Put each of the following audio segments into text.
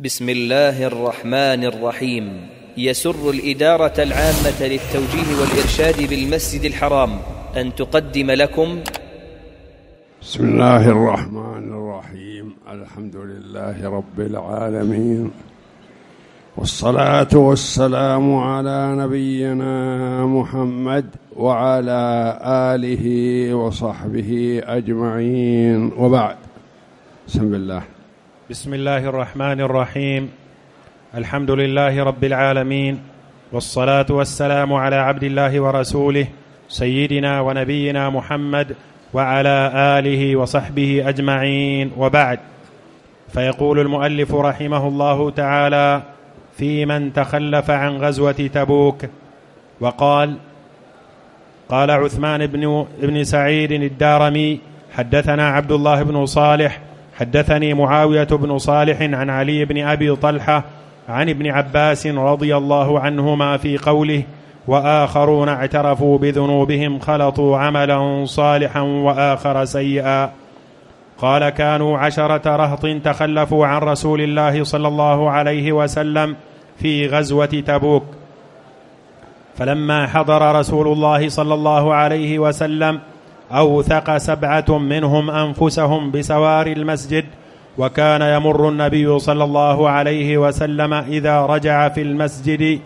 بسم الله الرحمن الرحيم. يسر الإدارة العامة للتوجيه والإرشاد بالمسجد الحرام أن تقدم لكم. بسم الله الرحمن الرحيم. الحمد لله رب العالمين. والصلاة والسلام على نبينا محمد وعلى آله وصحبه أجمعين. وبعد. بسم الله. بسم الله الرحمن الرحيم. الحمد لله رب العالمين والصلاة والسلام على عبد الله ورسوله سيدنا ونبينا محمد وعلى آله وصحبه أجمعين. وبعد فيقول المؤلف رحمه الله تعالى في من تخلف عن غزوة تبوك؟ وقال قال عثمان بن ابن سعيد الدارمي حدثنا عبد الله بن صالح حدثني معاوية بن صالح عن علي بن أبي طلحة عن ابن عباس رضي الله عنهما في قوله وآخرون اعترفوا بذنوبهم خلطوا عملا صالحا وآخر سيئا قال كانوا عشرة رهط تخلفوا عن رسول الله صلى الله عليه وسلم في غزوة تبوك فلما حضر رسول الله صلى الله عليه وسلم اوثق سبعة منهم أنفسهم بسوار المسجد وكان يمر النبي صلى الله عليه وسلم إذا رجع في المسجد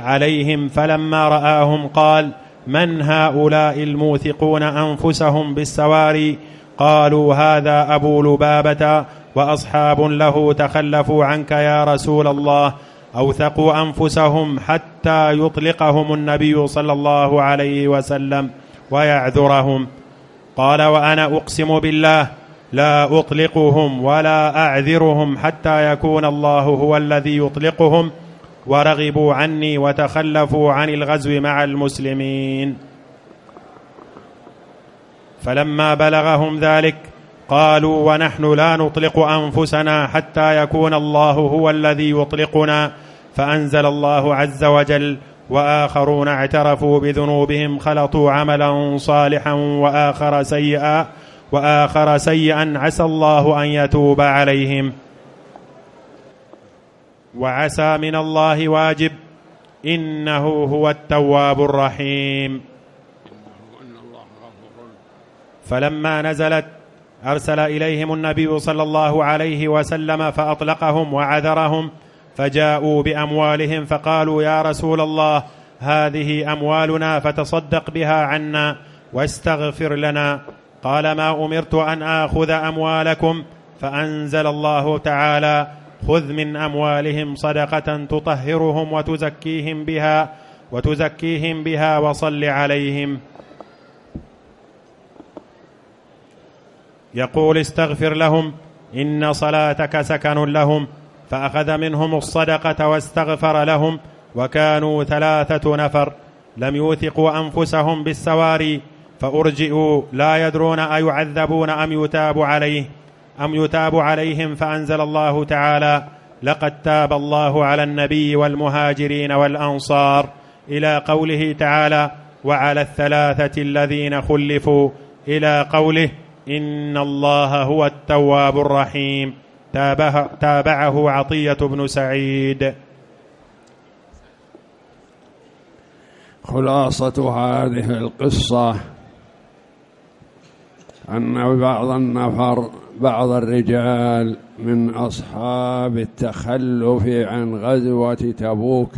عليهم فلما رآهم قال من هؤلاء الموثقون أنفسهم بالسواري قالوا هذا أبو لبابة وأصحاب له تخلفوا عنك يا رسول الله. أوثقوا أنفسهم حتى يطلقهم النبي صلى الله عليه وسلم ويعذرهم. قال وأنا أقسم بالله لا أطلقهم ولا أعذرهم حتى يكون الله هو الذي يطلقهم ورغبوا عني وتخلفوا عن الغزو مع المسلمين. فلما بلغهم ذلك قالوا ونحن لا نطلق أنفسنا حتى يكون الله هو الذي يطلقنا. فأنزل الله عز وجل وآخرون اعترفوا بذنوبهم خلطوا عملا صالحا وآخر سيئا وآخر سيئا عسى الله أن يتوب عليهم. وعسى من الله واجب إنه هو التواب الرحيم. فلما نزلت أرسل إليهم النبي صلى الله عليه وسلم فأطلقهم وعذرهم فجاءوا بأموالهم فقالوا يا رسول الله هذه أموالنا فتصدق بها عنا واستغفر لنا. قال ما أمرت أن آخذ أموالكم؟ فأنزل الله تعالى خذ من أموالهم صدقة تطهرهم وتزكيهم بها وتزكيهم بها وصل عليهم. يقول استغفر لهم إن صلاتك سكن لهم فأخذ منهم الصدقة واستغفر لهم وكانوا ثلاثة نفر. لم يوثقوا أنفسهم بالسواري فأرجئوا لا يدرون أيعذبون أم يتاب عليه. أم يتاب عليهم فأنزل الله تعالى لقد تاب الله على النبي والمهاجرين والأنصار إلى قوله تعالى وعلى الثلاثة الذين خلفوا إلى قوله إن الله هو التواب الرحيم تابه تابعه عطية بن سعيد. خلاصة هذه القصة أن بعض النفر بعض الرجال من أصحاب التخلف عن غزوة تبوك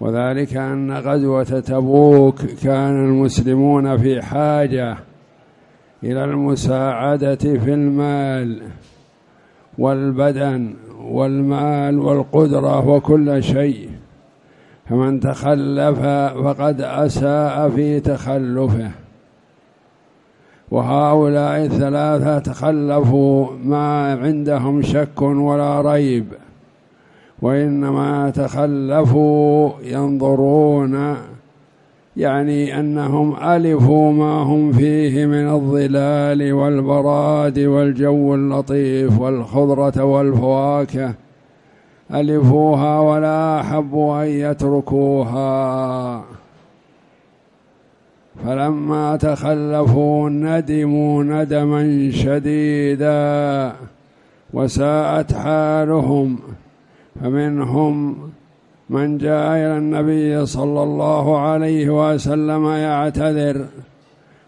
وذلك أن غزوة تبوك كان المسلمون في حاجة إلى المساعدة في المال. والبدن والمال والقدرة وكل شيء. فمن تخلف فقد أساء في تخلفه. وهؤلاء الثلاثة تخلفوا ما عندهم شك ولا ريب. وإنما تخلفوا ينظرون يعني أنهم ألفوا ما هم فيه من الظلال والبراد والجو اللطيف والخضرة والفواكه. ألفوها ولا احبوا أن يتركوها. فلما تخلفوا ندموا ندما شديدا وساءت حالهم. فمنهم من جاء إلى النبي صلى الله عليه وسلم يعتذر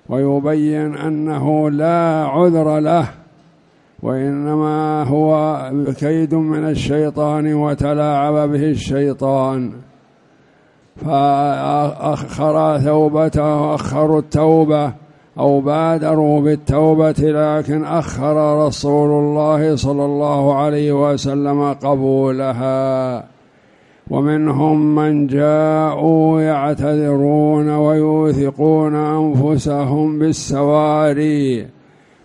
ويبين أنه لا عذر له وإنما هو كيد من الشيطان وتلاعب به الشيطان. فأخر توبته وأخروا التوبة أو بادروا بالتوبة لكن أخر رسول الله صلى الله عليه وسلم قبولها. ومنهم من جاءوا يعتذرون ويوثقون أنفسهم بالسواري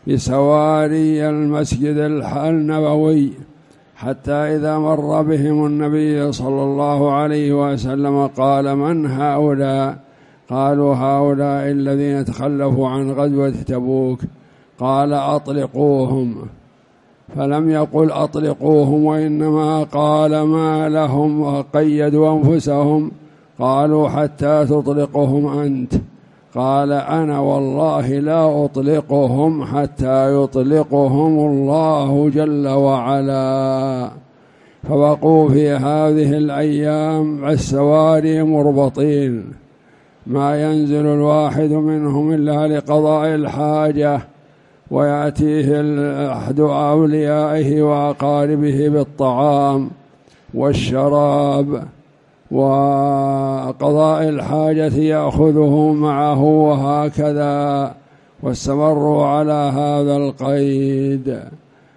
بسواري المسجد النبوي حتى إذا مر بهم النبي صلى الله عليه وسلم قال من هؤلاء؟ قالوا هؤلاء الذين تخلفوا عن غزوة تبوك. قال أطلقوهم. فلم يقل أطلقوهم وإنما قال ما لهم وقيدوا أنفسهم. قالوا حتى تطلقهم أنت. قال أنا والله لا أطلقهم حتى يطلقهم الله جل وعلا. فبقوا في هذه الأيام السواري مربطين. ما ينزل الواحد منهم إلا لقضاء الحاجة. ويأتيه أحد أوليائه وأقاربه بالطعام والشراب وقضاء الحاجة يأخذه معه وهكذا واستمروا على هذا القيد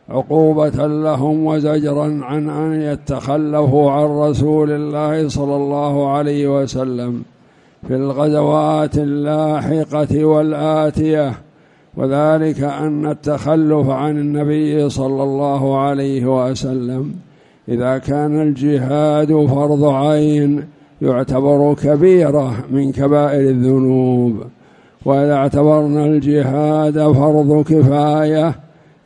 عقوبة لهم وزجرا عن أن يتخلفوا عن رسول الله صلى الله عليه وسلم في الغزوات اللاحقة والآتية وذلك أن التخلف عن النبي صلى الله عليه وسلم إذا كان الجهاد فرض عين يعتبر كبيرة من كبائر الذنوب وإذا اعتبرنا الجهاد فرض كفاية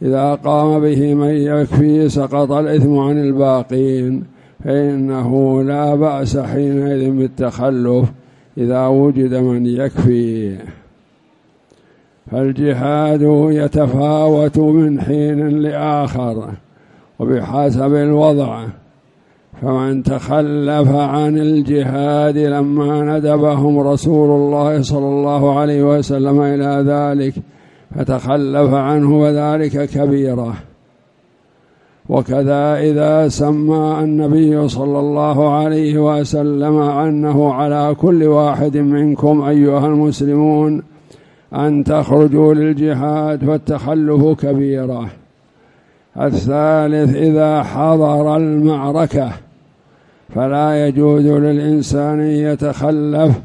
إذا قام به من يكفي سقط الإثم عن الباقين فإنه لا بأس حينئذ بالتخلف إذا وجد من يكفي فالجهاد يتفاوت من حين لآخر وبحسب الوضع. فمن تخلف عن الجهاد لما ندبهم رسول الله صلى الله عليه وسلم إلى ذلك فتخلف عنه وذلك كبيرة. وكذا إذا سمى النبي صلى الله عليه وسلم أنه على كل واحد منكم أيها المسلمون أن تخرجوا للجهاد فالتخلف كبيرة. الثالث إذا حضر المعركة فلا يجوز للإنسان يتخلف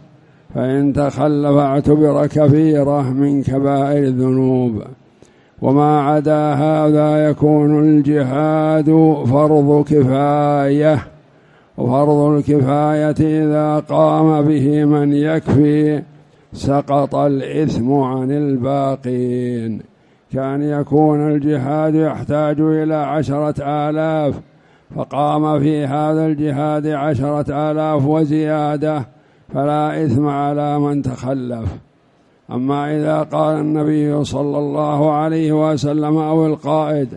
فإن تخلف اعتبر كبيرة من كبائر الذنوب. وما عدا هذا يكون الجهاد فرض كفاية وفرض الكفاية إذا قام به من يكفي سقط الإثم عن الباقين. كان يكون الجهاد يحتاج إلى عشرة آلاف فقام في هذا الجهاد عشرة آلاف وزيادة فلا إثم على من تخلف. أما إذا قال النبي صلى الله عليه وسلم أو القائد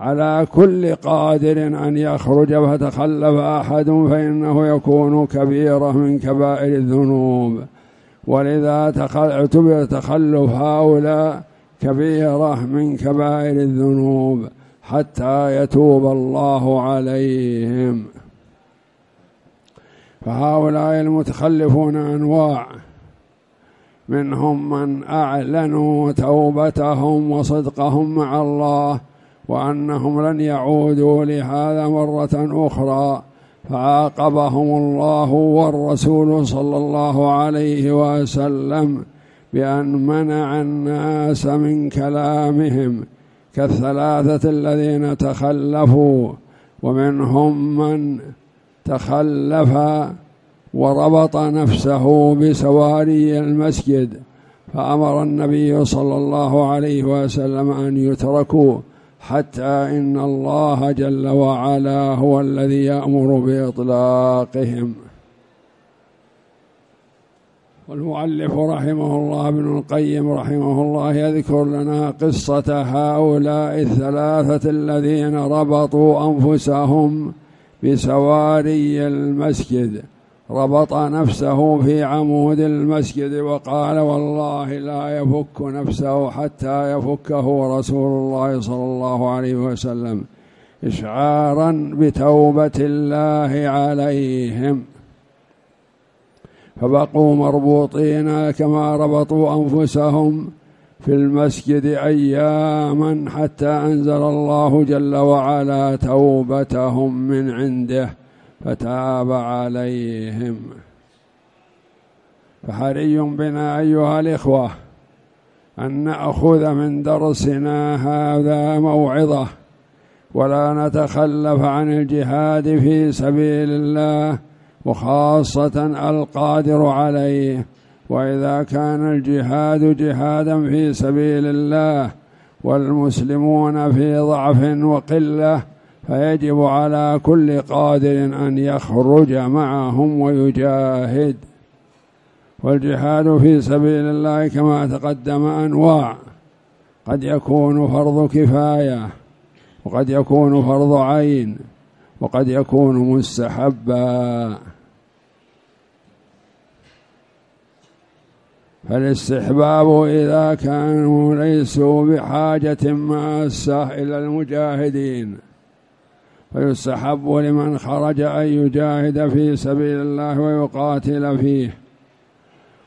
على كل قادر أن يخرج فتخلف أحد فإنه يكون كبيرة من كبائر الذنوب. ولذا اعتبر تخلف هؤلاء كبيرة من كبائر الذنوب حتى يتوب الله عليهم. فهؤلاء المتخلفون أنواع منهم من أعلنوا توبتهم وصدقهم مع الله وأنهم لن يعودوا لهذا مرة أخرى. فعاقبهم الله والرسول صلى الله عليه وسلم بأن منع الناس من كلامهم كالثلاثة الذين تخلفوا ومنهم من تخلف وربط نفسه بسواري المسجد فأمر النبي صلى الله عليه وسلم أن يتركوا حتى إن الله جل وعلا هو الذي يأمر بإطلاقهم. والمؤلف رحمه الله ابن القيم رحمه الله يذكر لنا قصة هؤلاء الثلاثة الذين ربطوا أنفسهم بسواري المسجد. ربط نفسه في عمود المسجد وقال والله لا يفك نفسه حتى يفكه رسول الله صلى الله عليه وسلم إشعارا بتوبة الله عليهم. فبقوا مربوطين كما ربطوا أنفسهم في المسجد أياما حتى أنزل الله جل وعلا توبتهم من عنده. فتاب عليهم. فحري بنا أيها الإخوة أن نأخذ من درسنا هذا موعظة ولا نتخلف عن الجهاد في سبيل الله وخاصة القادر عليه. وإذا كان الجهاد جهادا في سبيل الله والمسلمون في ضعف وقلة فيجب على كل قادر أن يخرج معهم ويجاهد. والجهاد في سبيل الله كما تقدم أنواع. قد يكون فرض كفاية وقد يكون فرض عين وقد يكون مستحبا. فالاستحباب إذا كانوا ليسوا بحاجة ماسة إلى المجاهدين. فيستحب لمن خرج أن يجاهد في سبيل الله ويقاتل فيه.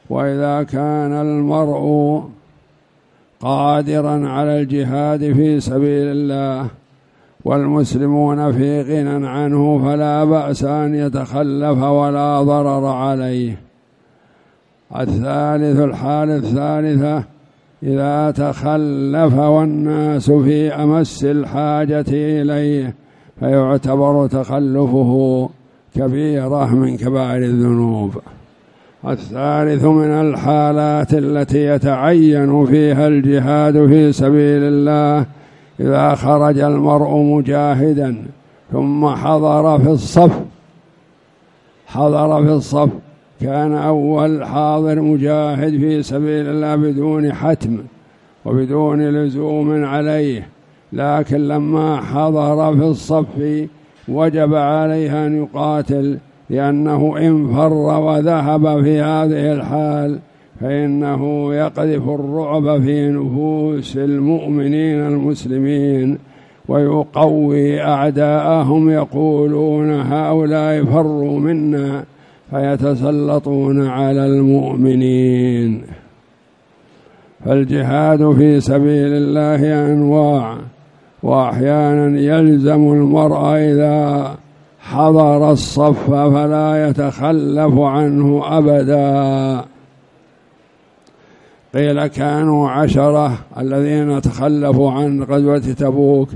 وإذا كان المرء قادرا على الجهاد في سبيل الله والمسلمون في غنى عنه فلا بأس أن يتخلف ولا ضرر عليه. الثالث الحالة الثالثة إذا تخلف والناس في أمس الحاجة إليه فيعتبر تخلفه كبيرة من كبائر الذنوب. الثالث من الحالات التي يتعين فيها الجهاد في سبيل الله إذا خرج المرء مجاهدا ثم حضر في الصف حضر في الصف كان أول حاضر مجاهد في سبيل الله بدون حتم وبدون لزوم عليه. لكن لما حضر في الصف وجب عليه أن يقاتل لأنه إن فر وذهب في هذه الحال فإنه يقذف الرعب في نفوس المؤمنين المسلمين ويقوي أعداءهم يقولون هؤلاء فروا منا فيتسلطون على المؤمنين. فالجهاد في سبيل الله أنواع. وأحيانا يلزم المرء إذا حضر الصف فلا يتخلف عنه أبدا. قيل كانوا عشرة الذين تخلفوا عن غزوة تبوك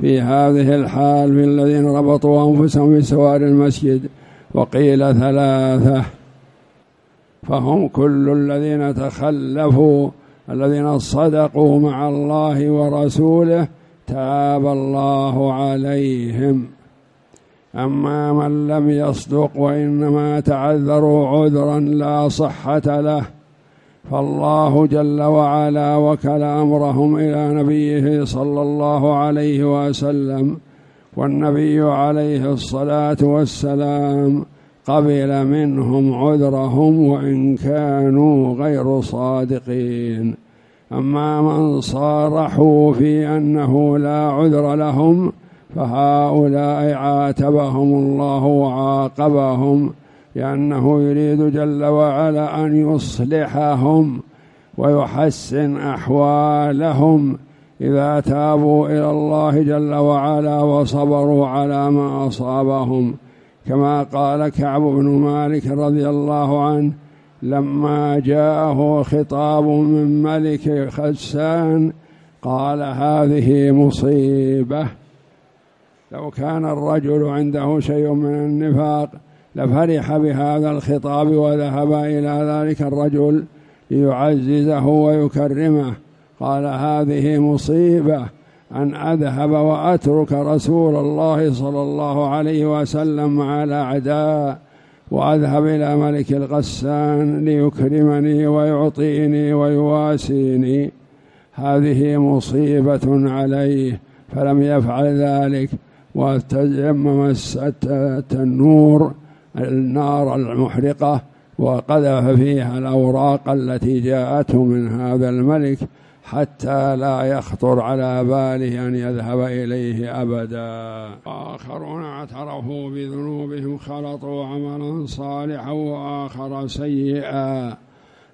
في هذه الحال من الذين ربطوا أنفسهم في سوار المسجد وقيل ثلاثة. فهم كل الذين تخلفوا الذين صدقوا مع الله ورسوله تاب الله عليهم. أما من لم يصدق وإنما تعذروا عذرا لا صحة له فالله جل وعلا وكل أمرهم إلى نبيه صلى الله عليه وسلم والنبي عليه الصلاة والسلام قبل منهم عذرهم وإن كانوا غير صادقين. أما من صارحوا في أنه لا عذر لهم فهؤلاء عاتبهم الله وعاقبهم لأنه يريد جل وعلا أن يصلحهم ويحسن أحوالهم. إذا تابوا إلى الله جل وعلا وصبروا على ما أصابهم كما قال كعب بن مالك رضي الله عنه لما جاءه خطاب من ملك خسان قال هذه مصيبة. لو كان الرجل عنده شيء من النفاق لفرح بهذا الخطاب وذهب إلى ذلك الرجل ليعززه ويكرمه. قال هذه مصيبة أن أذهب وأترك رسول الله صلى الله عليه وسلم مع الأعداء وأذهب إلى ملك الغسان ليكرمني ويعطيني ويواسيني. هذه مصيبة عليه فلم يفعل ذلك. وتجمم التنور النار المحرقة وقذف فيها الأوراق التي جاءته من هذا الملك. حتى لا يخطر على باله أن يذهب إليه أبدا. آخرون اعترفوا بذنوبهم خلطوا عملا صالحا وآخر سيئا.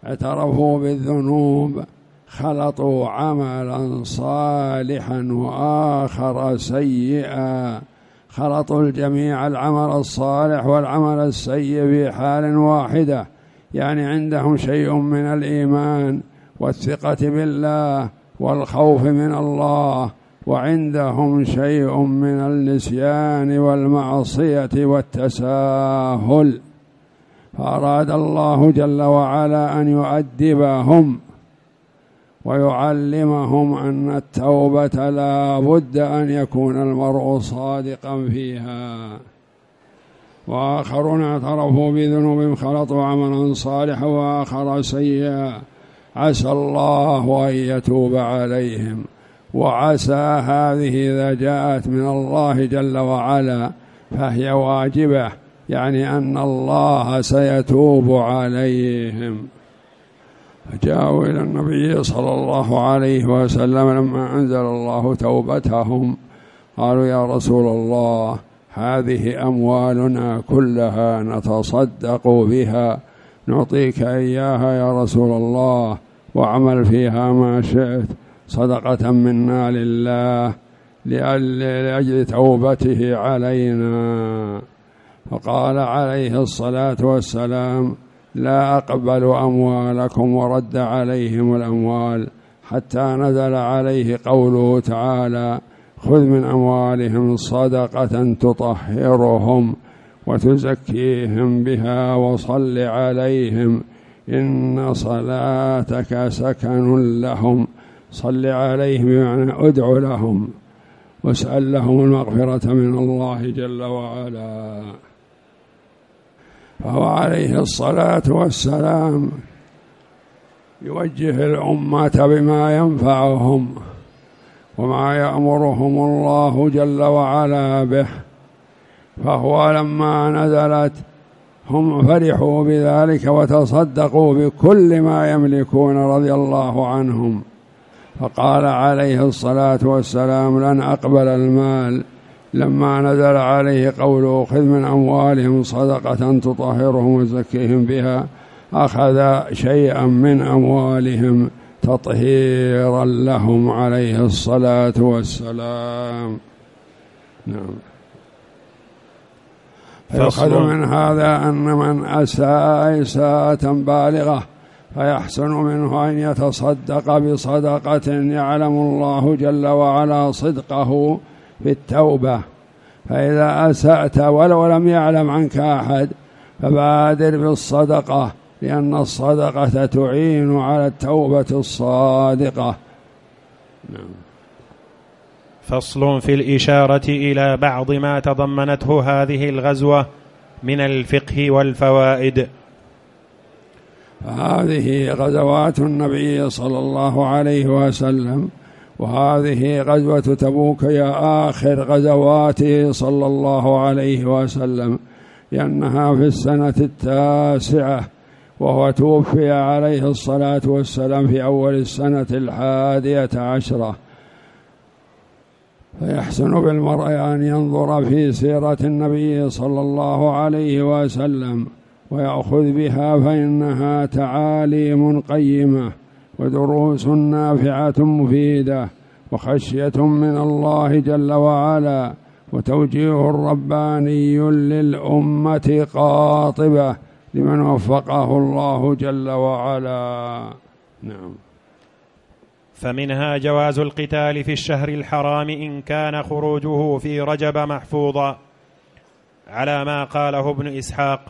اعترفوا بالذنوب خلطوا عملا صالحا وآخر سيئا. خلطوا الجميع العمل الصالح والعمل السيء في حال واحدة يعني عندهم شيء من الإيمان. والثقة بالله والخوف من الله وعندهم شيء من النسيان والمعصية والتساهل. فأراد الله جل وعلا أن يؤدبهم ويعلمهم أن التوبة لا بد أن يكون المرء صادقا فيها. وآخرون اعترفوا بذنوبهم خلطوا عملا صالحا وآخر سيئا. عسى الله أن يتوب عليهم. وعسى هذه إذا جاءت من الله جل وعلا فهي واجبة يعني أن الله سيتوب عليهم. فجاءوا إلى النبي صلى الله عليه وسلم لما أنزل الله توبتهم. قالوا يا رسول الله هذه أموالنا كلها نتصدق بها. نعطيك إياها يا رسول الله. واعمل فيها ما شئت صدقة منا لله لأجل توبته علينا. فقال عليه الصلاة والسلام لا أقبل أموالكم ورد عليهم الأموال حتى نزل عليه قوله تعالى خذ من أموالهم صدقة تطهرهم وتزكيهم بها وصل عليهم إن صلاتك سكن لهم. صل عليهم بمعنى ادع لهم واسأل لهم المغفرة من الله جل وعلا. فهو عليه الصلاة والسلام يوجه الأمة بما ينفعهم وما يأمرهم الله جل وعلا به. فهو لما نزلت هم فرحوا بذلك وتصدقوا بكل ما يملكون رضي الله عنهم. فقال عليه الصلاة والسلام لن أقبل المال. لما نزل عليه قوله خذ من أموالهم صدقة تطهرهم وتزكيهم بها أخذ شيئا من أموالهم تطهيرا لهم. عليه الصلاة والسلام. نعم. فيؤخذ من هذا أن من أساء إساءة بالغة فيحسن منه أن يتصدق بصدقة يعلم الله جل وعلا صدقه في التوبة. فإذا أسأت ولو لم يعلم عنك أحد فبادر بالصدقة لأن الصدقة تعين على التوبة الصادقة. نعم. فصل في الإشارة إلى بعض ما تضمنته هذه الغزوة من الفقه والفوائد. هذه غزوات النبي صلى الله عليه وسلم وهذه غزوة تبوك يا آخر غزواته صلى الله عليه وسلم لأنها في السنة التاسعة وهو توفي عليه الصلاة والسلام في أول السنة الحادية عشرة. فيحسن بالمرء أن ينظر في سيرة النبي صلى الله عليه وسلم ويأخذ بها فإنها تعاليم قيمة ودروس نافعة مفيدة وخشية من الله جل وعلا وتوجيه رباني للأمة قاطبة لمن وفقه الله جل وعلا. نعم. فمنها جواز القتال في الشهر الحرام إن كان خروجه في رجب محفوظا على ما قاله ابن إسحاق.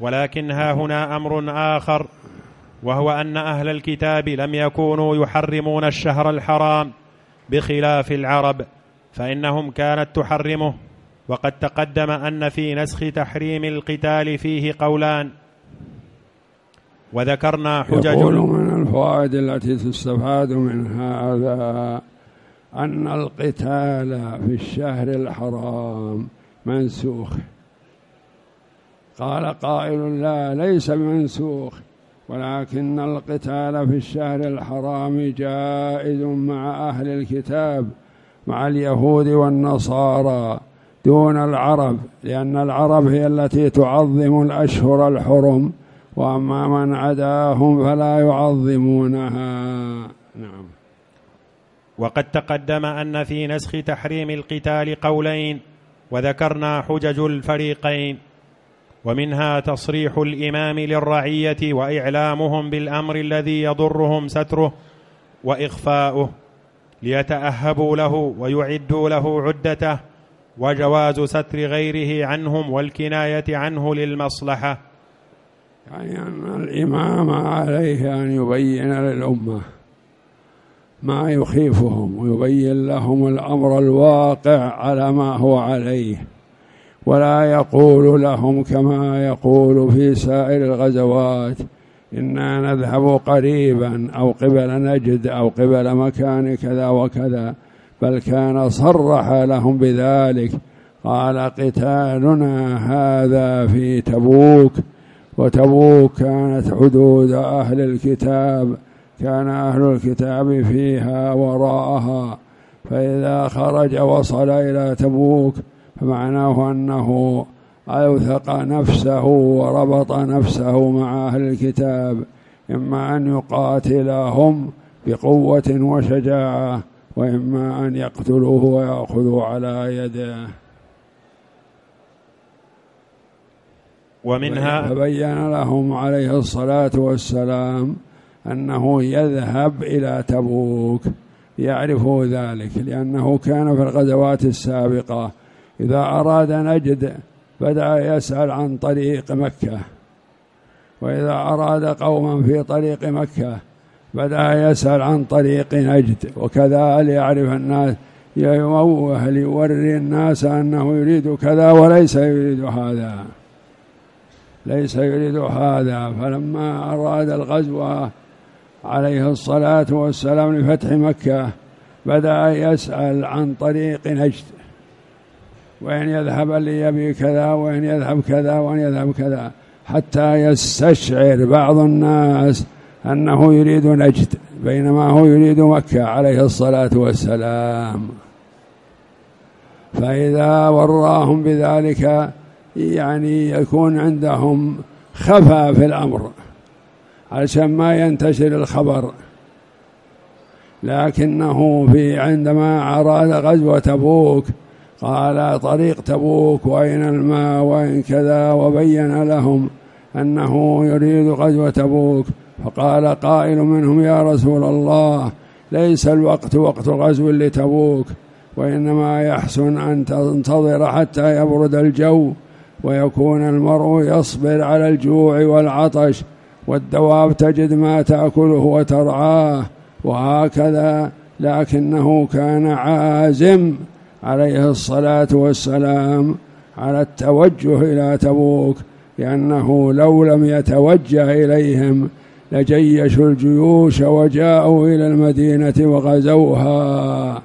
ولكن ها هنا أمر آخر وهو أن أهل الكتاب لم يكونوا يحرمون الشهر الحرام بخلاف العرب فإنهم كانت تحرمه. وقد تقدم أن في نسخ تحريم القتال فيه قولان وذكرنا حجج يقول من الفوائد التي تستفاد من هذا أن القتال في الشهر الحرام منسوخ. قال قائل لا ليس بمنسوخ ولكن القتال في الشهر الحرام جائز مع أهل الكتاب مع اليهود والنصارى دون العرب لأن العرب هي التي تعظم الأشهر الحرم وأما من عداهم فلا يعظمونها. نعم. وقد تقدم أن في نسخ تحريم القتال قولين وذكرنا حجج الفريقين ومنها تصريح الإمام للرعية وإعلامهم بالأمر الذي يضرهم ستره وإخفاؤه ليتأهبوا له ويعدوا له عدته وجواز ستر غيره عنهم والكناية عنه للمصلحة. يعني ان الإمام عليه أن يبين للأمة ما يخيفهم ويبين لهم الأمر الواقع على ما هو عليه ولا يقول لهم كما يقول في سائر الغزوات إنا نذهب قريبا أو قبل نجد أو قبل مكان كذا وكذا بل كان صرح لهم بذلك قال قتالنا هذا في تبوك. وتبوك كانت حدود أهل الكتاب كان أهل الكتاب فيها وراءها. فإذا خرج وصل إلى تبوك فمعناه أنه أوثق نفسه وربط نفسه مع أهل الكتاب إما أن يقاتلهم بقوة وشجاعة وإما أن يقتلوه ويأخذوا على يده. ومنها فبين لهم عليه الصلاة والسلام أنه يذهب إلى تبوك يعرف ذلك لأنه كان في الغزوات السابقة. إذا أراد نجد بدأ يسأل عن طريق مكة. وإذا أراد قوما في طريق مكة بدأ يسأل عن طريق نجد. وكذا ليعرف الناس يموه ليوري الناس أنه يريد كذا وليس يريد هذا. ليس يريد هذا فلما أراد الغزوة عليه الصلاة والسلام لفتح مكة بدأ يسأل عن طريق نجد وين يذهب اللي يبي كذا وين يذهب كذا وين يذهب كذا حتى يستشعر بعض الناس أنه يريد نجد بينما هو يريد مكة عليه الصلاة والسلام. فإذا وراهم بذلك يعني يكون عندهم خفى في الأمر علشان ما ينتشر الخبر. لكنه في عندما أراد غزوة تبوك قال طريق تبوك وأين الماء وأين كذا وبين لهم أنه يريد غزوة تبوك. فقال قائل منهم يا رسول الله ليس الوقت وقت غزو لتبوك وإنما يحسن أن تنتظر حتى يبرد الجو. ويكون المرء يصبر على الجوع والعطش والدواب تجد ما تأكله وترعاه وهكذا لكنه كان عازم عليه الصلاة والسلام على التوجه إلى تبوك لأنه لو لم يتوجه إليهم لجيشوا الجيوش وجاءوا إلى المدينة وغزوها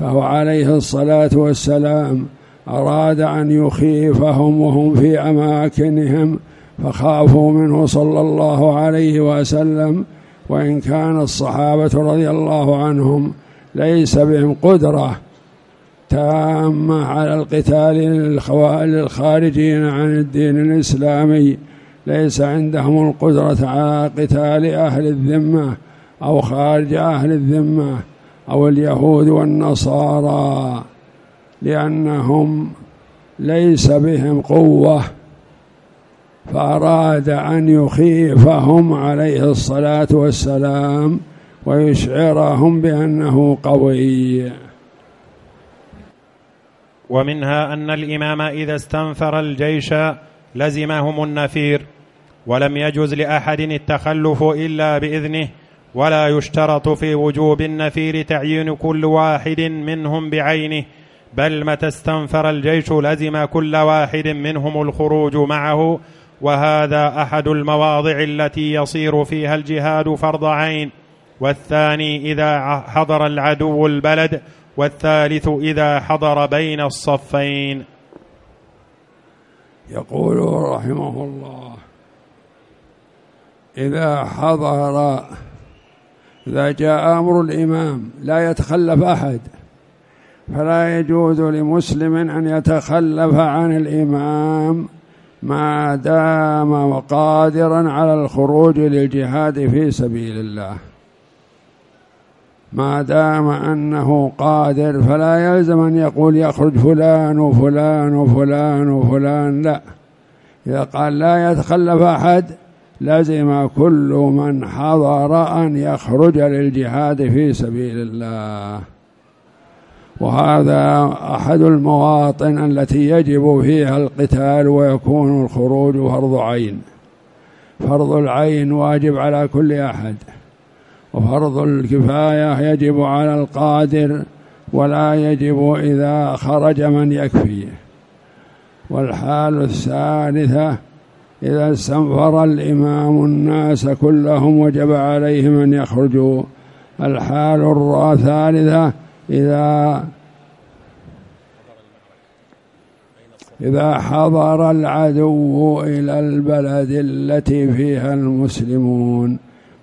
فهو عليه الصلاة والسلام أراد أن يخيفهم وهم في أماكنهم فخافوا منه صلى الله عليه وسلم وإن كان الصحابة رضي الله عنهم ليس بهم قدرة تامة على القتال للخارجين عن الدين الإسلامي ليس عندهم القدرة على قتال أهل الذمة أو خارج أهل الذمة أو اليهود والنصارى. لأنهم ليس بهم قوة فأراد أن يخيفهم عليه الصلاة والسلام ويشعرهم بأنه قوي. ومنها أن الإمام إذا استنفر الجيش لزمهم النفير ولم يجوز لأحد التخلف إلا بإذنه ولا يشترط في وجوب النفير تعيين كل واحد منهم بعينه بل متى استنفر الجيش لزم كل واحد منهم الخروج معه وهذا أحد المواضع التي يصير فيها الجهاد فرض عين. والثاني إذا حضر العدو البلد والثالث إذا حضر بين الصفين. يقول رحمه الله إذا حضر اذا جاء أمر الإمام لا يتخلف أحد. فلا يجوز لمسلم أن يتخلف عن الإمام ما دام قادرا على الخروج للجهاد في سبيل الله. ما دام أنه قادر فلا يلزم أن يقول يخرج فلان وفلان وفلان وفلان لا. إذا قال لا يتخلف أحد لزم كل من حضر أن يخرج للجهاد في سبيل الله. وهذا أحد المواطن التي يجب فيها القتال ويكون الخروج فرض عين. فرض العين واجب على كل أحد. وفرض الكفاية يجب على القادر ولا يجب إذا خرج من يكفي. والحال الثالثة إذا استنفر الإمام الناس كلهم وجب عليهم أن يخرجوا. الحال الثالثة إذا إذا حضر العدو إلى البلد التي فيها المسلمون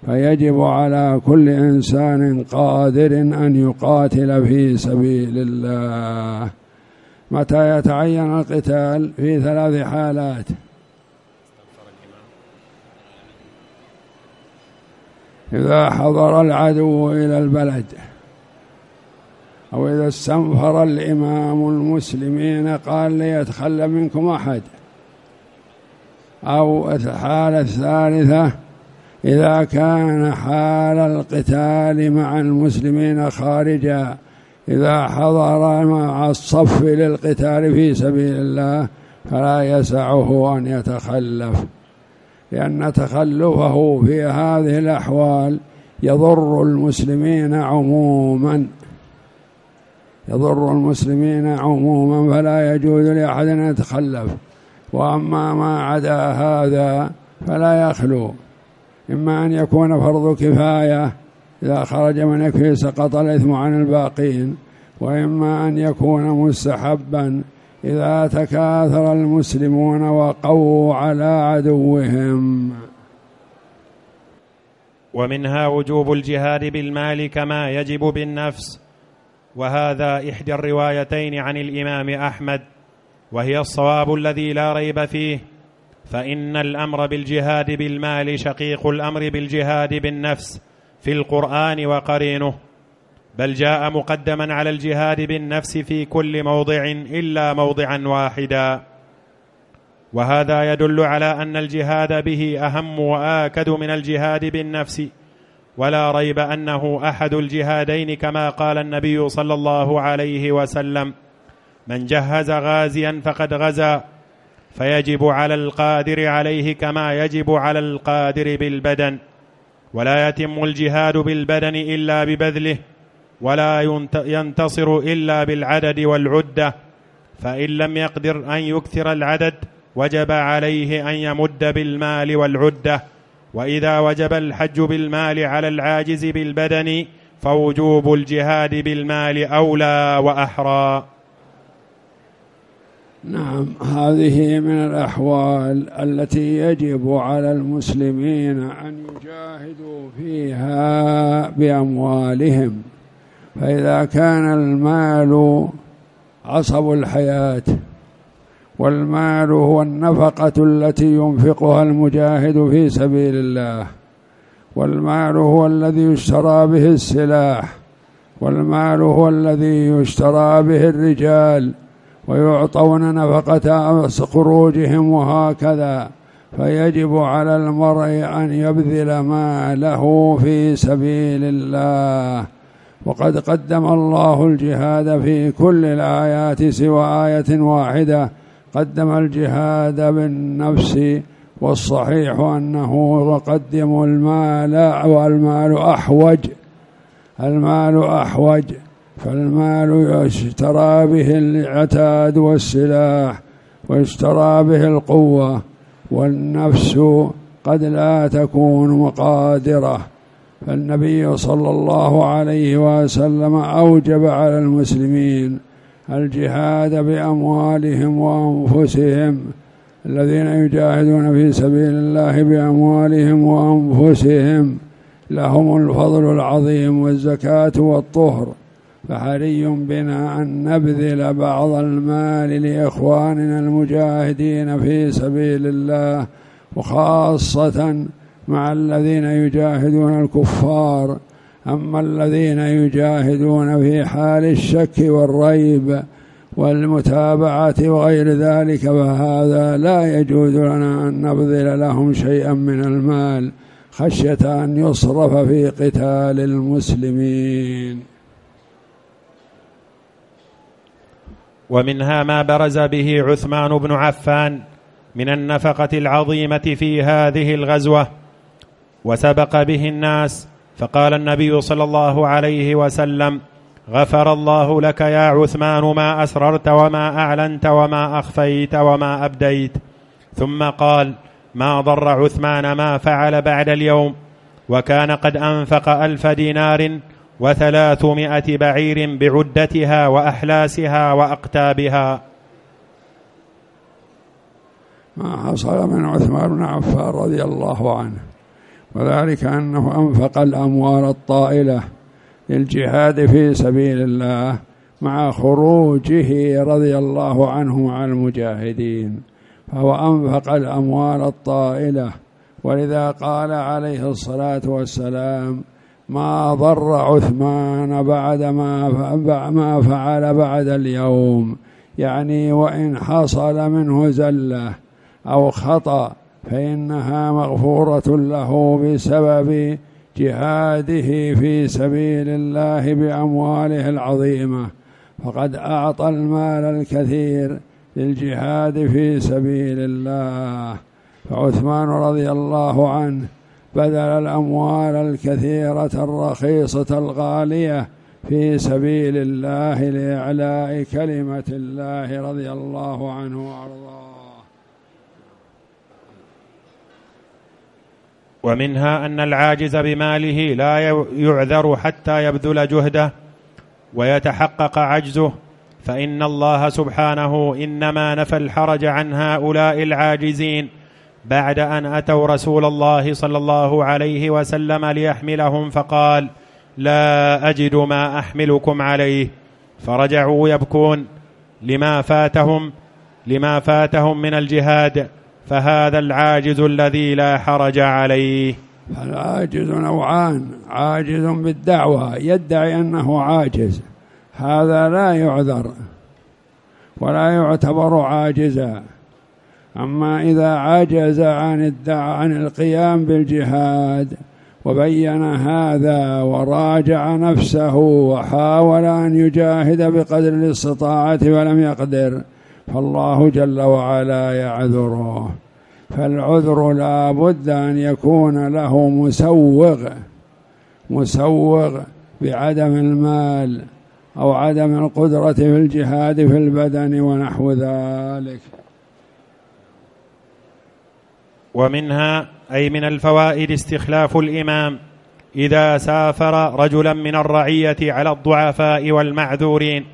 فيجب على كل إنسان قادر أن يقاتل في سبيل الله. متى يتعين القتال؟ في ثلاث حالات. إذا حضر العدو إلى البلد. أو إذا استنفر الإمام المسلمين قال ليتخلى منكم أحد. أو الحالة الثالثة إذا كان حال القتال مع المسلمين خارجا إذا حضر مع الصف للقتال في سبيل الله فلا يسعه أن يتخلف. لأن تخلفه في هذه الأحوال يضر المسلمين عموما. يضر المسلمين عموما فلا يجوز لأحد أن يتخلف. وأما ما عدا هذا فلا يخلو. إما أن يكون فرض كفاية إذا خرج من يكفي سقط الإثم عن الباقين وإما أن يكون مستحبا إذا تكاثر المسلمون وقووا على عدوهم. ومنها وجوب الجهاد بالمال كما يجب بالنفس وهذا إحدى الروايتين عن الإمام أحمد وهي الصواب الذي لا ريب فيه فإن الأمر بالجهاد بالمال شقيق الأمر بالجهاد بالنفس في القرآن وقرينه بل جاء مقدما على الجهاد بالنفس في كل موضع إلا موضعا واحدا. وهذا يدل على أن الجهاد به أهم وآكد من الجهاد بالنفس ولا ريب أنه أحد الجهادين كما قال النبي صلى الله عليه وسلم من جهز غازيا فقد غزا فيجب على القادر عليه كما يجب على القادر بالبدن ولا يتم الجهاد بالبدن إلا ببذله ولا ينتصر إلا بالعدد والعدة فإن لم يقدر أن يكثر العدد وجب عليه أن يمد بالمال والعدة. وإذا وجب الحج بالمال على العاجز بالبدن فوجوب الجهاد بالمال أولى وأحرى. نعم هذه من الأحوال التي يجب على المسلمين أن يجاهدوا فيها بأموالهم. فإذا كان المال عصب الحياة والمال هو النفقة التي ينفقها المجاهد في سبيل الله. والمال هو الذي يشترى به السلاح. والمال هو الذي يشترى به الرجال. ويعطون نفقة خروجهم وهكذا. فيجب على المرء أن يبذل ماله في سبيل الله. وقد قدم الله الجهاد في كل الآيات سوى آية واحدة. قدم الجهاد بالنفس والصحيح أنه يقدم المال والمال أحوج. المال أحوج فالمال يشترى به العتاد والسلاح ويشترى به القوة والنفس قد لا تكون مقادرة. فالنبي صلى الله عليه وسلم أوجب على المسلمين الجهاد بأموالهم وأنفسهم الذين يجاهدون في سبيل الله بأموالهم وأنفسهم لهم الفضل العظيم والزكاة والطهر فحري بنا أن نبذل بعض المال لإخواننا المجاهدين في سبيل الله وخاصة مع الذين يجاهدون الكفار أما الذين يجاهدون في حال الشك والريب والمتابعة وغير ذلك فهذا لا يجوز لنا أن نبذل لهم شيئا من المال خشية أن يصرف في قتال المسلمين. ومنها ما برز به عثمان بن عفان من النفقة العظيمة في هذه الغزوة وسبق به الناس فقال النبي صلى الله عليه وسلم غفر الله لك يا عثمان ما أسررت وما أعلنت وما أخفيت وما أبديت. ثم قال ما ضر عثمان ما فعل بعد اليوم وكان قد أنفق ألف دينار وثلاثمائة بعير بعدتها وأحلاسها وأقتابها. ما حصل من عثمان بن عفان رضي الله عنه. وذلك أنه أنفق الأموال الطائلة للجهاد في سبيل الله مع خروجه رضي الله عنه مع المجاهدين فهو أنفق الأموال الطائلة. ولذا قال عليه الصلاة والسلام ما ضر عثمان بعد ما ما فعل بعد اليوم يعني وإن حصل منه زلة أو خطأ فإنها مغفورة له بسبب جهاده في سبيل الله بأمواله العظيمة. فقد أعطى المال الكثير للجهاد في سبيل الله. فعثمان رضي الله عنه بذل الأموال الكثيرة الرخيصة الغالية في سبيل الله لإعلاء كلمة الله رضي الله عنه وأرضاه. ومنها أن العاجز بماله لا يعذر حتى يبذل جهده ويتحقق عجزه فإن الله سبحانه إنما نفى الحرج عن هؤلاء العاجزين بعد أن أتوا رسول الله صلى الله عليه وسلم ليحملهم فقال لا أجد ما أحملكم عليه. فرجعوا يبكون لما فاتهم لما فاتهم من الجهاد. فهذا العاجز الذي لا حرج عليه. العاجز نوعان عاجز بالدعوة يدعي أنه عاجز. هذا لا يعذر ولا يعتبر عاجزا. أما إذا عجز عن الدعاء عن القيام بالجهاد وبين هذا وراجع نفسه وحاول أن يجاهد بقدر الاستطاعة ولم يقدر فالله جل وعلا يعذره. فالعذر لا بد أن يكون له مسوغ مسوغ بعدم المال أو عدم القدرة في الجهاد في البدن ونحو ذلك. ومنها أي من الفوائد استخلاف الإمام إذا سافر رجلا من الرعية على الضعفاء والمعذورين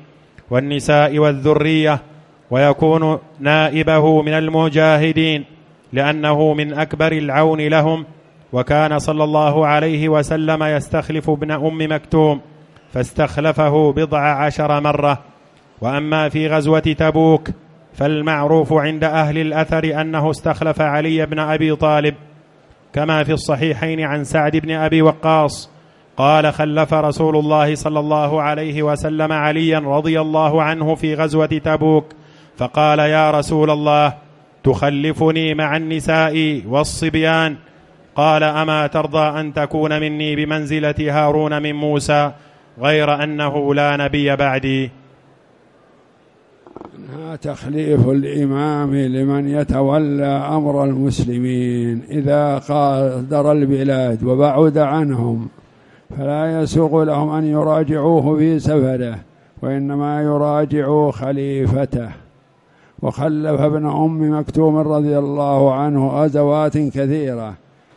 والنساء والذرية ويكون نائبه من المجاهدين لأنه من أكبر العون لهم. وكان صلى الله عليه وسلم يستخلف ابن أم مكتوم فاستخلفه بضع عشر مرة. وأما في غزوة تبوك فالمعروف عند أهل الأثر أنه استخلف علي بن أبي طالب. كما في الصحيحين عن سعد بن أبي وقاص قال خلف رسول الله صلى الله عليه وسلم عليا رضي الله عنه في غزوة تبوك. فقال يا رسول الله تخلفني مع النساء والصبيان. قال أما ترضى أن تكون مني بمنزلة هارون من موسى غير أنه لا نبي بعدي؟ إنها تخليف الإمام لمن يتولى أمر المسلمين. إذا قادر البلاد وبعد عنهم فلا يسوق لهم أن يراجعوه في سفره وإنما يراجعوا خليفته. وخلف ابن أم مكتوم رضي الله عنه غزوات كثيرة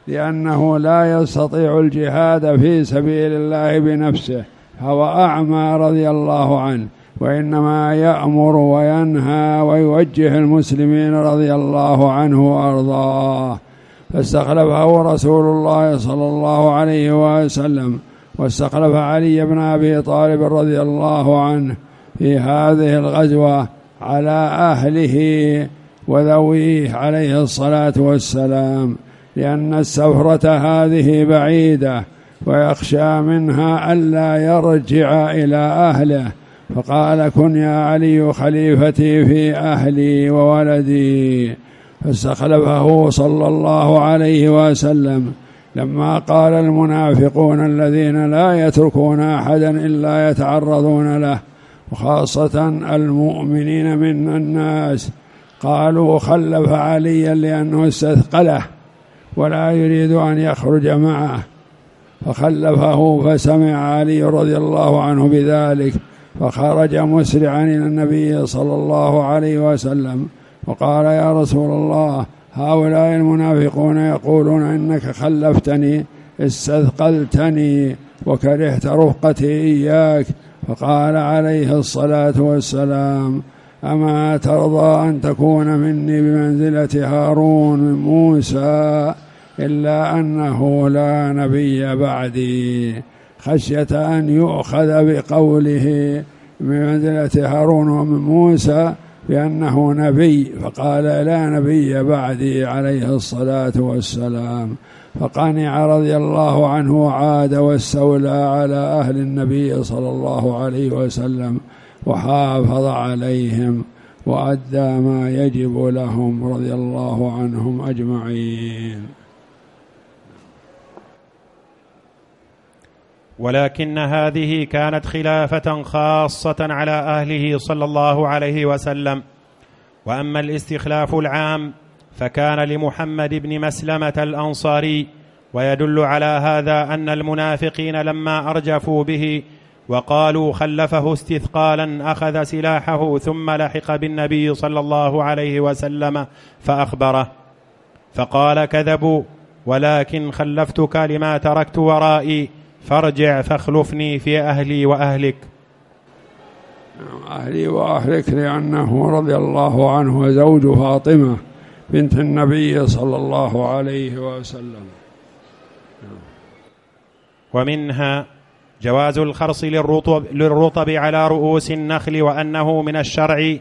لأنه لا يستطيع الجهاد في سبيل الله بنفسه هو أعمى رضي الله عنه وإنما يأمر وينهى ويوجه المسلمين رضي الله عنه وأرضاه. فاستخلفه رسول الله صلى الله عليه وسلم واستخلف علي بن أبي طالب رضي الله عنه في هذه الغزوة على أهله وذويه عليه الصلاة والسلام لأن السفرة هذه بعيدة ويخشى منها ألا يرجع إلى أهله. فقال كن يا علي خليفتي في أهلي وولدي. فاستخلفه صلى الله عليه وسلم. لما قال المنافقون الذين لا يتركون أحدا إلا يتعرضون له وخاصة المؤمنين من الناس. قالوا خلف عليا لأنه استثقله ولا يريد أن يخرج معه. فخلفه فسمع علي رضي الله عنه بذلك فخرج مسرعا إلى النبي صلى الله عليه وسلم وقال يا رسول الله هؤلاء المنافقون يقولون إنك خلفتني استثقلتني وكرهت رفقتي إياك. فقال عليه الصلاة والسلام أما ترضى أن تكون مني بمنزلة هارون من موسى إلا أنه لا نبي بعدي. خشية أن يؤخذ بقوله بمنزلة هارون ومن موسى بأنه نبي. فقال لا نبي بعدي عليه الصلاة والسلام. فقنع رضي الله عنه وعاد واستولى على أهل النبي صلى الله عليه وسلم وحافظ عليهم وأدى ما يجب لهم رضي الله عنهم أجمعين. ولكن هذه كانت خلافة خاصة على أهله صلى الله عليه وسلم. وأما الاستخلاف العام فكان لمحمد بن مسلمة الأنصاري ويدل على هذا أن المنافقين لما أرجفوا به وقالوا خلفه استثقالا أخذ سلاحه ثم لحق بالنبي صلى الله عليه وسلم فأخبره. فقال كذبوا ولكن خلفتك لما تركت ورائي فارجع فاخلفني في أهلي وأهلك. أهلي وأهلك لأنه رضي الله عنه زوج فاطمة. بنت النبي صلى الله عليه وسلم. ومنها جواز الخرص للرطب, للرطب على رؤوس النخل وأنه من الشرع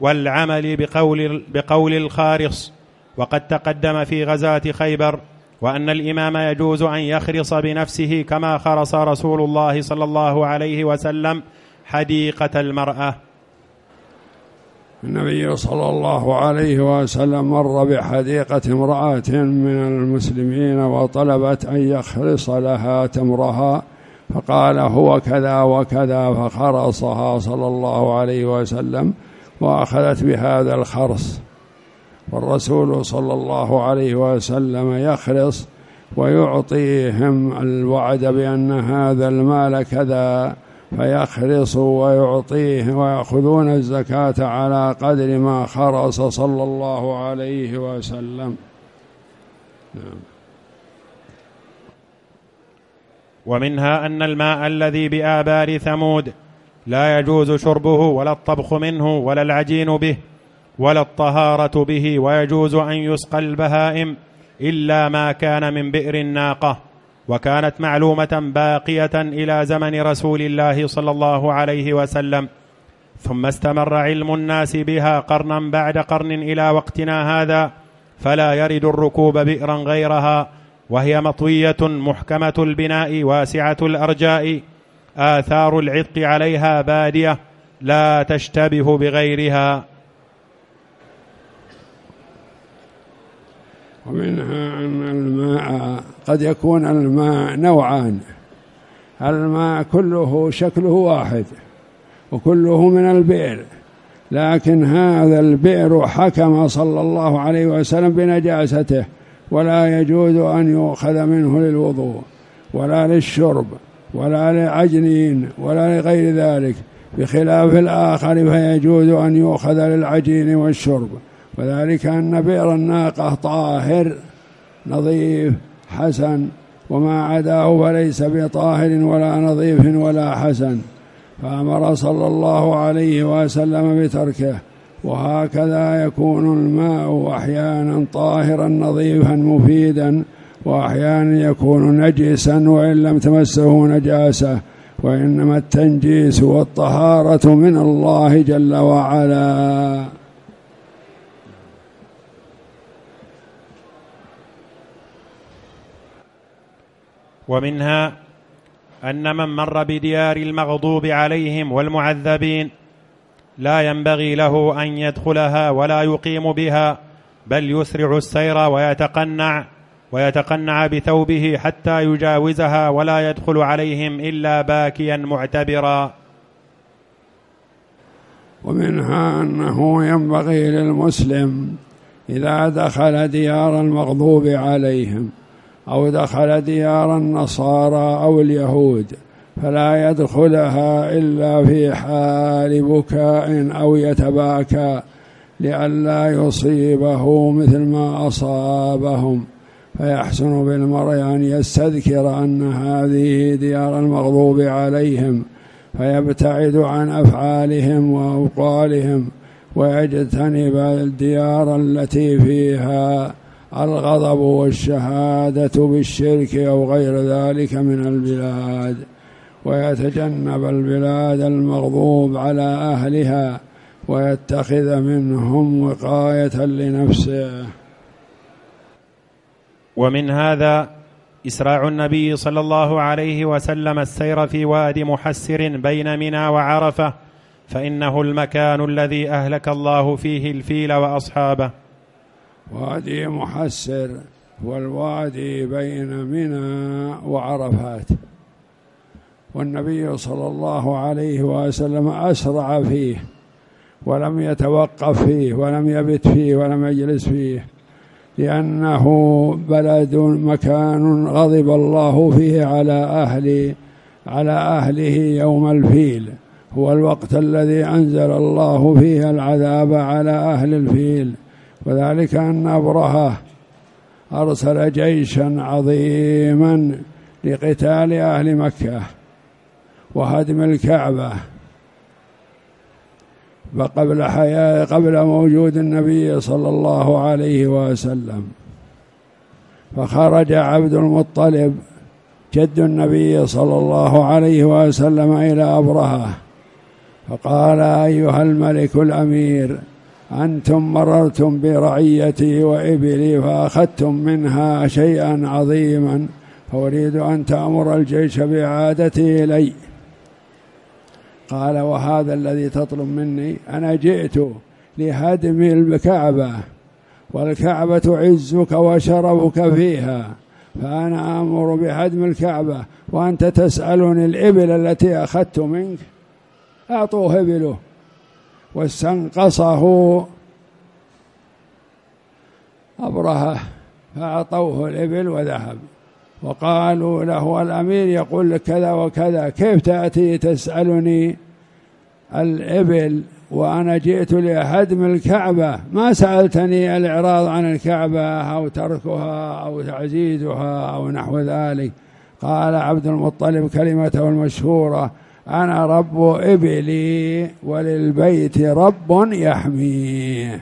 والعمل بقول, بقول الخارص. وقد تقدم في غزاة خيبر وأن الإمام يجوز أن يخرص بنفسه كما خرص رسول الله صلى الله عليه وسلم حديقة المرأة. النبي صلى الله عليه وسلم مر بحديقة امرأة من المسلمين وطلبت أن يخرص لها تمرها فقال هو كذا وكذا فخرصها صلى الله عليه وسلم وأخذت بهذا الخرص. والرسول صلى الله عليه وسلم يخرص ويعطيهم الوعد بأن هذا المال كذا. فيخرص ويعطيه ويأخذون الزكاة على قدر ما خرص صلى الله عليه وسلم. نعم. ومنها أن الماء الذي بآبار ثمود لا يجوز شربه ولا الطبخ منه ولا العجين به ولا الطهارة به ويجوز أن يسقى البهائم إلا ما كان من بئر الناقة. وكانت معلومة باقية إلى زمن رسول الله صلى الله عليه وسلم. ثم استمر علم الناس بها قرنا بعد قرن إلى وقتنا هذا فلا يرد الركوب بئرا غيرها وهي مطوية محكمة البناء واسعة الأرجاء آثار العتق عليها بادية لا تشتبه بغيرها. ومنها أن الماء قد يكون الماء نوعان. الماء كله شكله واحد وكله من البئر لكن هذا البئر حكم صلى الله عليه وسلم بنجاسته ولا يجوز أن يؤخذ منه للوضوء ولا للشرب ولا لعجنين ولا لغير ذلك. بخلاف الآخر فيجوز أن يؤخذ للعجين والشرب. وذلك أن بئر الناقة طاهر نظيف حسن وما عداه فليس بطاهر ولا نظيف ولا حسن. فأمر صلى الله عليه وسلم بتركه وهكذا يكون الماء أحيانا طاهرا نظيفا مفيدا وأحيانا يكون نجسا وإن لم تمسه نجاسة. وإنما التنجيس والطهارة من الله جل وعلا. ومنها أن من مر بديار المغضوب عليهم والمعذبين لا ينبغي له أن يدخلها ولا يقيم بها بل يسرع السير ويتقنع ويتقنع بثوبه حتى يجاوزها ولا يدخل عليهم إلا باكيا معتبرا. ومنها أنه ينبغي للمسلم إذا دخل ديار المغضوب عليهم أو دخل ديار النصارى أو اليهود فلا يدخلها إلا في حال بكاء أو يتباكى لئلا يصيبه مثل ما أصابهم. فيحسن بالمرء ان يستذكر أن هذه ديار المغضوب عليهم فيبتعد عن أفعالهم وأوقالهم ويجتنب الديار التي فيها. الغضب والشهادة بالشرك أو غير ذلك من البلاد ويتجنب البلاد المغضوب على أهلها ويتخذ منهم وقاية لنفسه. ومن هذا إسراع النبي صلى الله عليه وسلم السير في واد محسر بين منى وعرفة فإنه المكان الذي أهلك الله فيه الفيل وأصحابه. وادي محسر والوادي بين منى وعرفات. والنبي صلى الله عليه وسلم أسرع فيه ولم يتوقف فيه ولم يبت فيه ولم يجلس فيه لأنه بلد مكان غضب الله فيه على أهل على أهله يوم الفيل. هو الوقت الذي أنزل الله فيه العذاب على أهل الفيل. وذلك أن أبرهة أرسل جيشا عظيما لقتال أهل مكة وهدم الكعبة فقبل حياة قبل موجود النبي صلى الله عليه وسلم. فخرج عبد المطلب جد النبي صلى الله عليه وسلم إلى أبرهة فقال أيها الملك الأمير أنتم مررتم برعيتي وإبلي فأخذتم منها شيئا عظيما فأريد أن تأمر الجيش بإعادته إلي. قال وهذا الذي تطلب مني؟ أنا جئت لهدم الكعبة والكعبة عزك وشرفك فيها فأنا آمر بهدم الكعبة وأنت تسألني الإبل التي أخذت منك؟ أعطوه إبله. واستنقصه. أبرهة فأعطوه الإبل وذهب وقالوا له الأمير يقول لك كذا وكذا كيف تأتي تسألني؟ الإبل وأنا جئت لهدم الكعبة. ما سألتني الإعراض عن الكعبة أو تركها أو تعزيزها أو نحو ذلك. قال عبد المطلب كلمته المشهورة. أنا رب إبلي وللبيت رب يحميه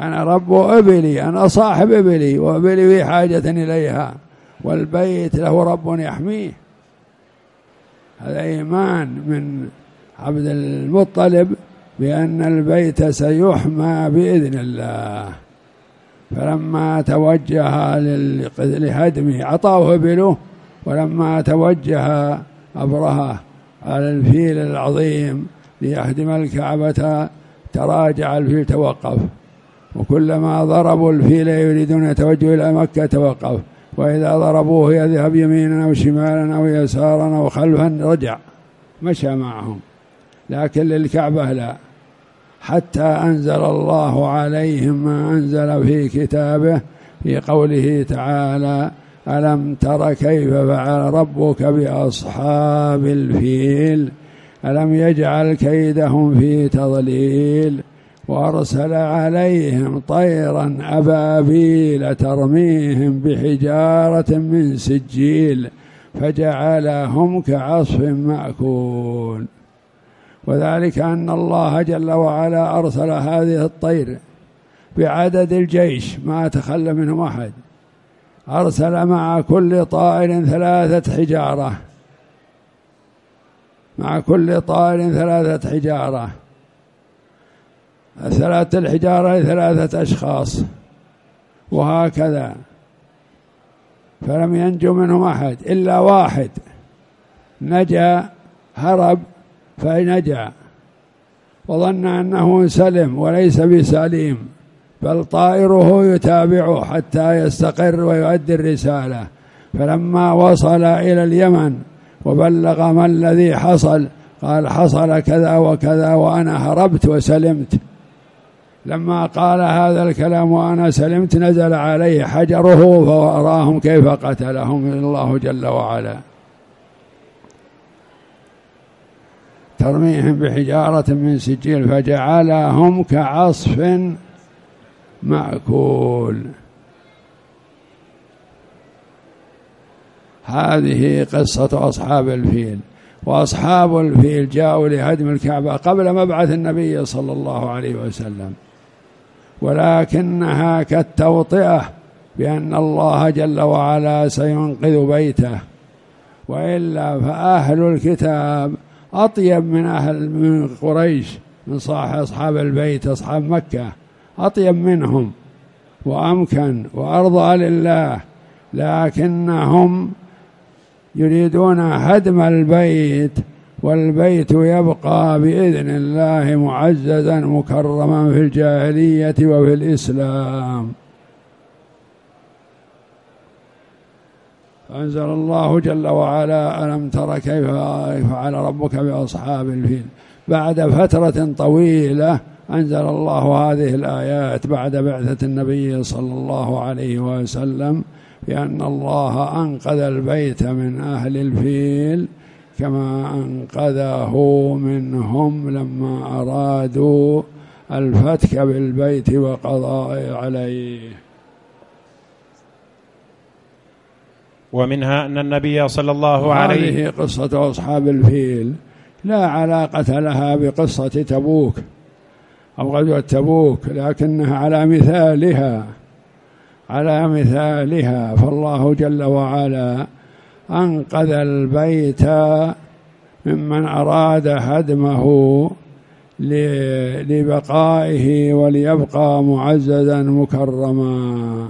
أنا رب إبلي أنا صاحب إبلي وإبلي في حاجة إليها والبيت له رب يحميه هذا إيمان من عبد المطلب بأن البيت سيحمى بإذن الله. فلما توجه لهدمه أعطاه إبله ولما توجه أبرهة على الفيل العظيم ليهدم الكعبة تراجع الفيل توقف. وكلما ضربوا الفيل يريدون يتوجه إلى مكة توقف. وإذا ضربوه يذهب يمينا أو شمالا أو يسارا أو خلفا رجع. مشى معهم. لكن للكعبة لا. حتى أنزل الله عليهم ما أنزل في كتابه في قوله تعالى ألم تر كيف فعل ربك بأصحاب الفيل؟ ألم يجعل كيدهم في تضليل؟ وأرسل عليهم طيرا أبابيل ترميهم بحجارة من سجيل فجعلهم كعصف مأكول. وذلك أن الله جل وعلا أرسل هذه الطير بعدد الجيش ما تخلى منهم أحد. أرسل مع كل طائر ثلاثة حجارة. مع كل طائر ثلاثة حجارة. ثلاثة الحجارة لثلاثة أشخاص. وهكذا. فلم ينجو منهم أحد إلا واحد. نجا هرب فنجا. وظن أنه سلم وليس بسليم. بل طائره يتابعه حتى يستقر ويؤدي الرسالة. فلما وصل إلى اليمن وبلغ ما الذي حصل قال حصل كذا وكذا وأنا هربت وسلمت. لما قال هذا الكلام وأنا سلمت نزل عليه حجره فأراهم كيف قتلهم. الله جل وعلا. ترميهم بحجارة من سجيل فجعلهم كعصف مأكول هذه قصة أصحاب الفيل وأصحاب الفيل جاءوا لهدم الكعبة قبل مبعث النبي صلى الله عليه وسلم. ولكنها كالتوطئة بأن الله جل وعلا سينقذ بيته. وإلا فأهل الكتاب أطيب من أهل من قريش من صاحب أصحاب البيت أصحاب مكة. أطيب منهم وأمكن وأرضى لله لكنهم يريدون هدم البيت والبيت يبقى بإذن الله معززا مكرما في الجاهلية وفي الإسلام. أنزل الله جل وعلا ألم تر كيف فعل ربك بأصحاب الفيل؟ بعد فترة طويلة أنزل الله هذه الآيات بعد بعثة النبي صلى الله عليه وسلم بأن الله أنقذ البيت من أهل الفيل كما أنقذه منهم لما أرادوا الفتك بالبيت وقضاء عليه. ومنها أن النبي صلى الله عليه هذه قصة أصحاب الفيل. لا علاقة لها بقصة تبوك. أو غزوة تبوك لكنها على مثالها على مثالها. فالله جل وعلا أنقذ البيت ممن أراد هدمه لبقائه وليبقى معززا مكرما.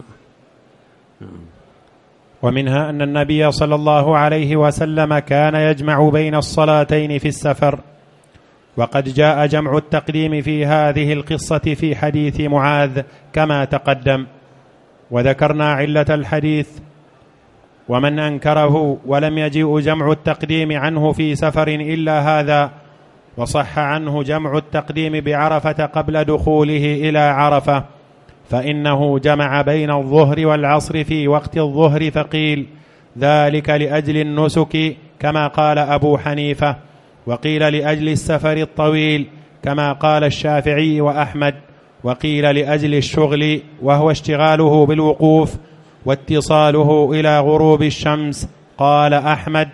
ومنها أن النبي صلى الله عليه وسلم كان يجمع بين الصلاتين في السفر. وقد جاء جمع التقديم في هذه القصة في حديث معاذ كما تقدم. وذكرنا علة الحديث ومن أنكره ولم يجيء جمع التقديم عنه في سفر إلا هذا وصح عنه جمع التقديم بعرفة قبل دخوله إلى عرفة فإنه جمع بين الظهر والعصر في وقت الظهر فقيل ذلك لأجل النسك كما قال أبو حنيفة. وقيل لأجل السفر الطويل كما قال الشافعي وأحمد وقيل لأجل الشغل وهو اشتغاله بالوقوف واتصاله إلى غروب الشمس قال أحمد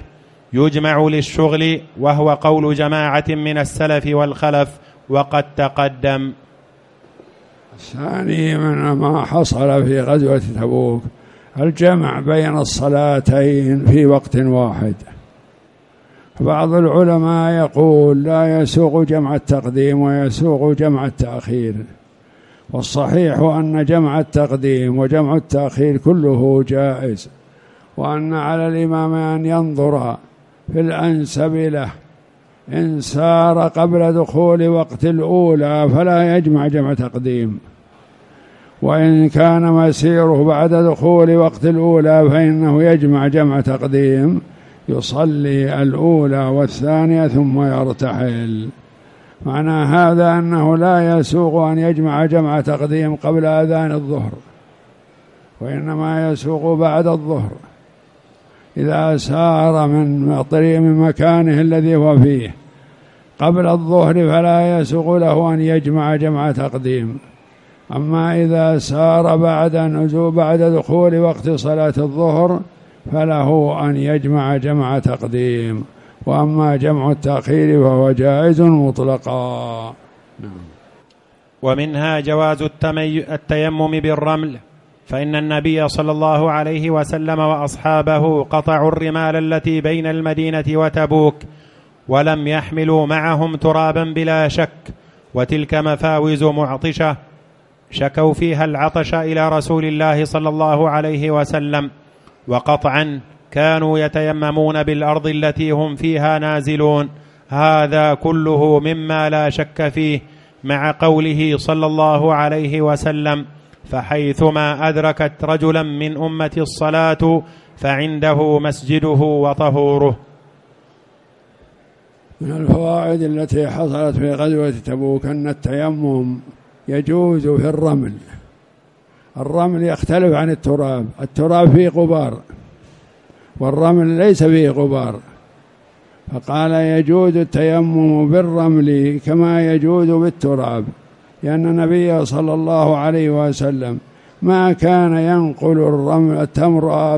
يجمع للشغل وهو قول جماعة من السلف والخلف وقد تقدم. الثاني من ما حصل في غزوة تبوك الجمع بين الصلاتين في وقت واحد. بعض العلماء يقول لا يسوق جمع التقديم ويسوق جمع التأخير. والصحيح أن جمع التقديم وجمع التأخير كله جائز وأن على الإمام أن ينظر في الأنسب له. إن سار قبل دخول وقت الأولى فلا يجمع جمع تقديم. وإن كان مسيره بعد دخول وقت الأولى فإنه يجمع جمع تقديم. يصلي الأولى والثانية ثم يرتحل. معنى هذا أنه لا يسوغ أن يجمع جمع تقديم قبل أذان الظهر وإنما يسوغ بعد الظهر. إذا سار من طريق من مكانه الذي هو فيه قبل الظهر فلا يسوغ له أن يجمع جمع تقديم. أما إذا سار بعد نزول بعد دخول وقت صلاة الظهر فله أن يجمع جمع تقديم وأما جمع التأخير فهو جائز مطلقا. نعم. ومنها جواز التيمم بالرمل فإن النبي صلى الله عليه وسلم وأصحابه قطعوا الرمال التي بين المدينة وتبوك ولم يحملوا معهم ترابا بلا شك وتلك مفاوز معطشة شكوا فيها العطش إلى رسول الله صلى الله عليه وسلم. وقطعا كانوا يتيممون بالأرض التي هم فيها نازلون. هذا كله مما لا شك فيه مع قوله صلى الله عليه وسلم فحيثما أدركت رجلا من امتي الصلاة فعنده مسجده وطهوره. من الفوائد التي حصلت في غزوة تبوك أن التيمم يجوز في الرمل. الرمل يختلف عن التراب. التراب فيه غبار والرمل ليس فيه غبار. فقال يجوز التيمم بالرمل كما يجوز بالتراب لأن النبي صلى الله عليه وسلم ما كان ينقل الرمل التمر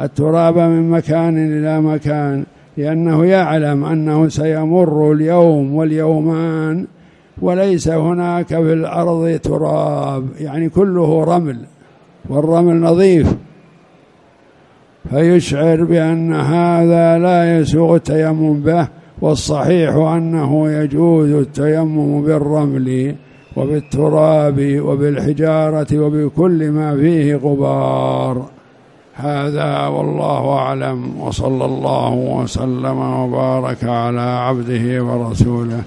التراب من مكان إلى مكان لأنه يعلم أنه سيمر اليوم واليومان. وليس هناك في الأرض تراب يعني كله رمل والرمل نظيف. فيشعر بأن هذا لا يسوغ التيمم به والصحيح أنه يجوز التيمم بالرمل وبالتراب وبالحجارة وبكل ما فيه غبار. هذا والله أعلم وصلى الله وسلم وبارك على عبده ورسوله.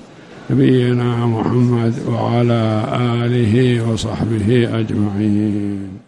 نبينا محمد وعلى آله وصحبه أجمعين.